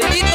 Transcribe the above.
party.